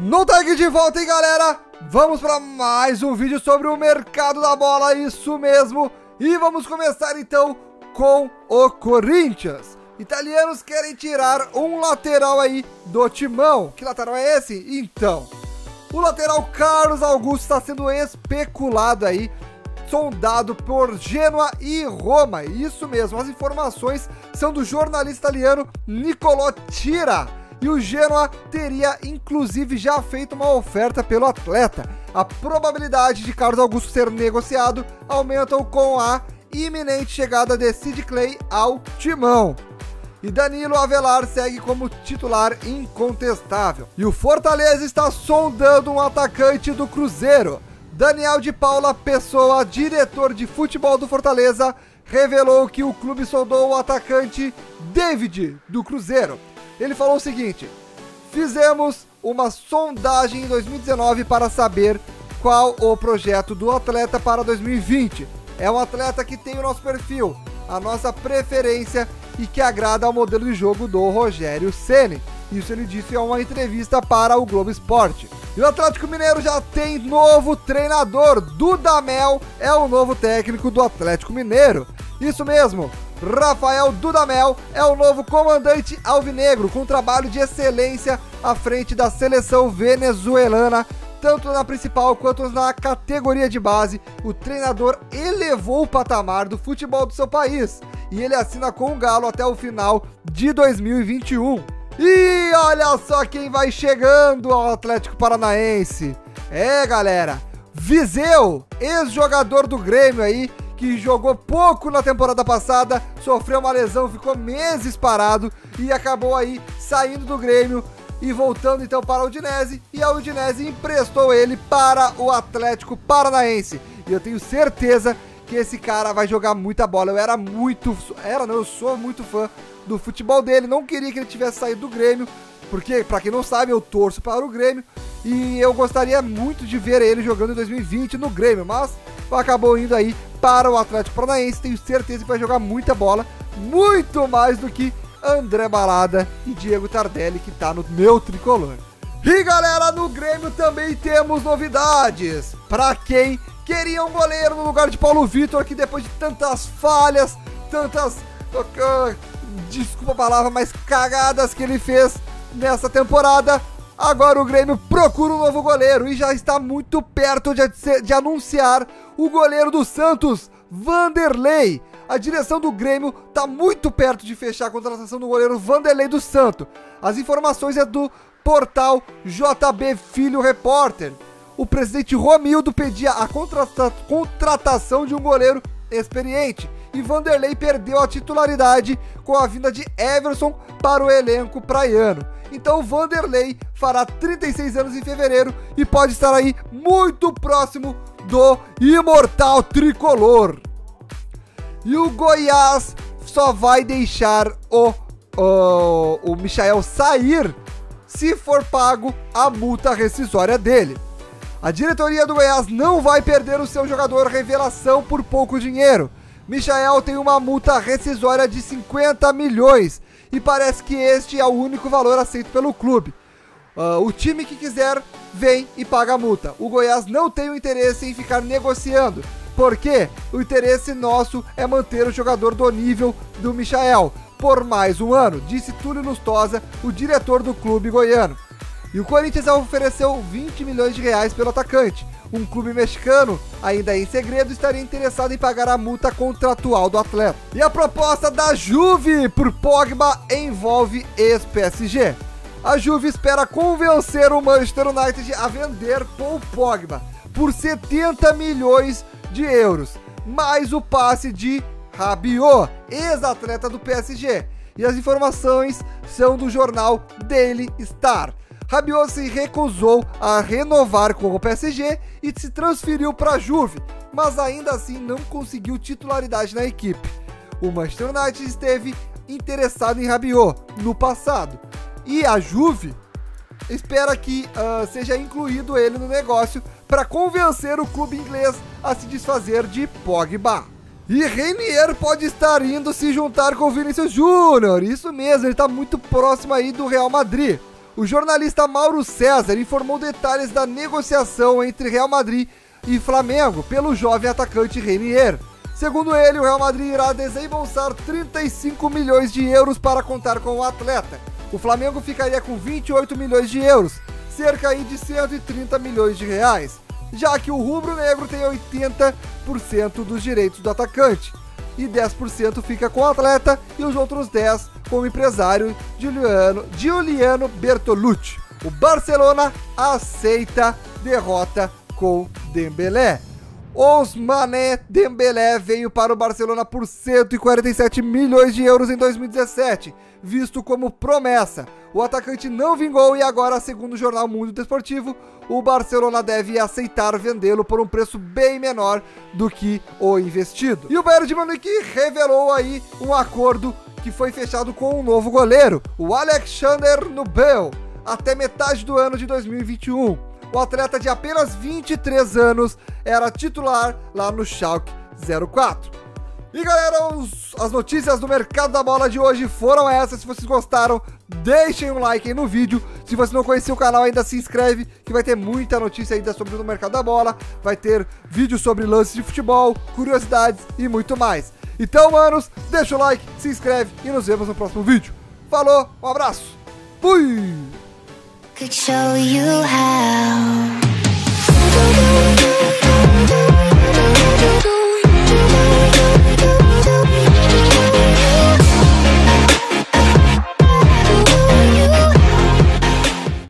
No tag de volta, hein, galera? Vamos para mais um vídeo sobre o mercado da bola, isso mesmo. E vamos começar então com o Corinthians. Italianos querem tirar um lateral aí do timão. Que lateral é esse? Então, o lateral Carlos Augusto está sendo especulado aí, sondado por Genoa e Roma. Isso mesmo, as informações são do jornalista italiano Nicolò Tira e o Genoa teria inclusive já feito uma oferta pelo atleta. A probabilidade de Carlos Augusto ser negociado aumentam com a iminente chegada de Sid Clay ao timão. E Danilo Avelar segue como titular incontestável. E o Fortaleza está sondando um atacante do Cruzeiro. Daniel de Paula Pessoa, diretor de futebol do Fortaleza, revelou que o clube sondou o atacante David do Cruzeiro. Ele falou o seguinte: Fizemos uma sondagem em 2019 para saber qual o projeto do atleta para 2020. É um atleta que tem o nosso perfil, a nossa preferência e que agrada ao modelo de jogo do Rogério Ceni. Isso ele disse em uma entrevista para o Globo Esporte. E o Atlético Mineiro já tem novo treinador. Dudamel é o novo técnico do Atlético Mineiro. Isso mesmo. Rafael Dudamel é o novo comandante alvinegro, com trabalho de excelência à frente da seleção venezuelana, tanto na principal quanto na categoria de base. O treinador elevou o patamar do futebol do seu país e ele assina com o Galo até o final de 2021. E olha só quem vai chegando ao Atlético Paranaense. É, galera, Viseu, ex-jogador do Grêmio aí, que jogou pouco na temporada passada, sofreu uma lesão, ficou meses parado e acabou aí saindo do Grêmio e voltando então para a Udinese e a Udinese emprestou ele para o Atlético Paranaense. E eu tenho certeza que esse cara vai jogar muita bola. Eu era muito, era não, eu sou muito fã do futebol dele, não queria que ele tivesse saído do Grêmio, porque para quem não sabe, eu torço para o Grêmio e eu gostaria muito de ver ele jogando em 2020 no Grêmio, mas acabou indo aí para o Atlético Paranaense. Tenho certeza que vai jogar muita bola, muito mais do que André Balada e Diego Tardelli, que tá no meu tricolor. E galera, no Grêmio também temos novidades. Para quem queria um goleiro no lugar de Paulo Vitor, que depois de tantas falhas, tantas. Uh, desculpa a palavra, mas cagadas que ele fez nessa temporada, Agora o Grêmio procura um novo goleiro e já está muito perto de, de anunciar o goleiro do Santos, Vanderlei. A direção do Grêmio está muito perto de fechar a contratação do goleiro Vanderlei do Santo. As informações é do portal JB Filho Repórter. O presidente Romildo pedia a contrata contratação de um goleiro experiente e Vanderlei perdeu a titularidade com a vinda de Everson para o elenco praiano. Então Vanderlei fará 36 anos em fevereiro e pode estar aí muito próximo do imortal tricolor. E o Goiás só vai deixar o, o, o Michael sair se for pago a multa rescisória dele. A diretoria do Goiás não vai perder o seu jogador revelação por pouco dinheiro. Michael tem uma multa rescisória de 50 milhões e parece que este é o único valor aceito pelo clube. Uh, o time que quiser vem e paga a multa. O Goiás não tem o interesse em ficar negociando, porque o interesse nosso é manter o jogador do nível do Michael por mais um ano, disse Túlio Lustosa, o diretor do clube goiano. E o Corinthians ofereceu 20 milhões de reais pelo atacante. Um clube mexicano, ainda em segredo, estaria interessado em pagar a multa contratual do atleta. E a proposta da Juve por Pogba envolve ex-PSG. A Juve espera convencer o Manchester United a vender Paul Pogba por 70 milhões de euros, mais o passe de Rabiot, ex-atleta do PSG. E as informações são do jornal Daily Star. Rabiot se recusou a renovar com o PSG e se transferiu para a Juve, mas ainda assim não conseguiu titularidade na equipe. O Manchester United esteve interessado em Rabiot no passado e a Juve espera que uh, seja incluído ele no negócio para convencer o clube inglês a se desfazer de Pogba. E Renier pode estar indo se juntar com o Vinícius Júnior. Isso mesmo, ele está muito próximo aí do Real Madrid. O jornalista Mauro César informou detalhes da negociação entre Real Madrid e Flamengo pelo jovem atacante Renier. Segundo ele, o Real Madrid irá desembolsar 35 milhões de euros para contar com o atleta. O Flamengo ficaria com 28 milhões de euros, cerca de 130 milhões de reais, já que o rubro-negro tem 80% dos direitos do atacante e 10% fica com o atleta e os outros 10 com o empresário Giuliano, Giuliano Bertolucci. O Barcelona aceita derrota com Dembélé. Osmané Dembélé veio para o Barcelona por 147 milhões de euros em 2017, visto como promessa. O atacante não vingou e agora, segundo o jornal Mundo Desportivo, o Barcelona deve aceitar vendê-lo por um preço bem menor do que o investido. E o Bayern de Munique revelou aí um acordo que foi fechado com um novo goleiro, o Alexander Nubel, até metade do ano de 2021 o atleta de apenas 23 anos era titular lá no Schalke 04. E galera, os, as notícias do mercado da bola de hoje foram essas. Se vocês gostaram, deixem um like aí no vídeo. Se você não conhecia o canal, ainda se inscreve, que vai ter muita notícia ainda sobre o mercado da bola. Vai ter vídeos sobre lances de futebol, curiosidades e muito mais. Então, manos, deixa o like, se inscreve e nos vemos no próximo vídeo. Falou, um abraço, fui! Could show you how